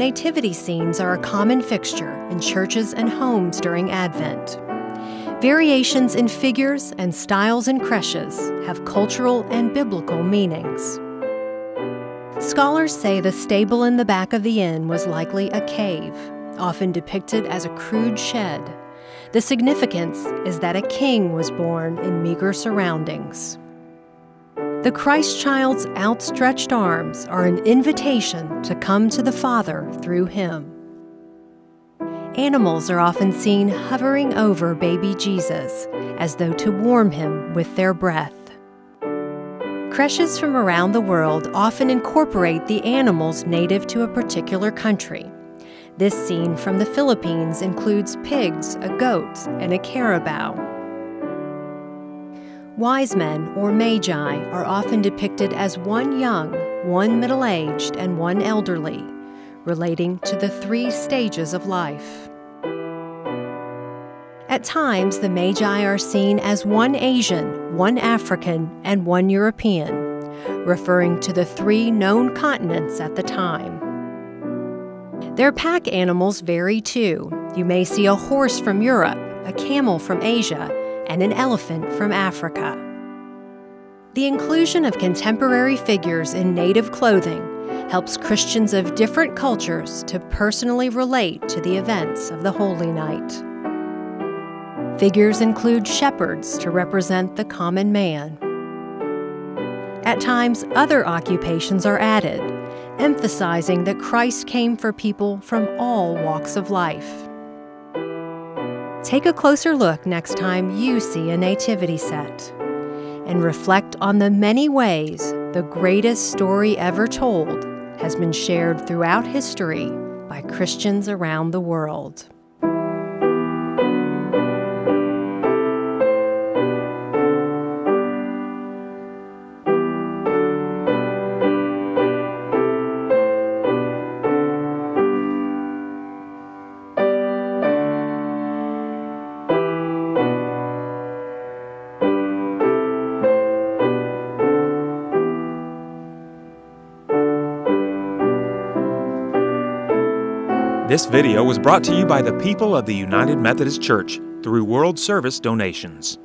nativity scenes are a common fixture in churches and homes during Advent. Variations in figures and styles in creches have cultural and biblical meanings. Scholars say the stable in the back of the inn was likely a cave, often depicted as a crude shed. The significance is that a king was born in meager surroundings. The Christ child's outstretched arms are an invitation to come to the Father through him. Animals are often seen hovering over baby Jesus as though to warm him with their breath. Creches from around the world often incorporate the animals native to a particular country. This scene from the Philippines includes pigs, a goat, and a carabao. Wise men, or magi, are often depicted as one young, one middle aged, and one elderly, relating to the three stages of life. At times, the Magi are seen as one Asian, one African, and one European, referring to the three known continents at the time. Their pack animals vary too. You may see a horse from Europe, a camel from Asia, and an elephant from Africa. The inclusion of contemporary figures in native clothing helps Christians of different cultures to personally relate to the events of the Holy Night. Figures include shepherds to represent the common man. At times, other occupations are added, emphasizing that Christ came for people from all walks of life. Take a closer look next time you see a nativity set and reflect on the many ways the greatest story ever told has been shared throughout history by Christians around the world. This video was brought to you by the people of the United Methodist Church through World Service donations.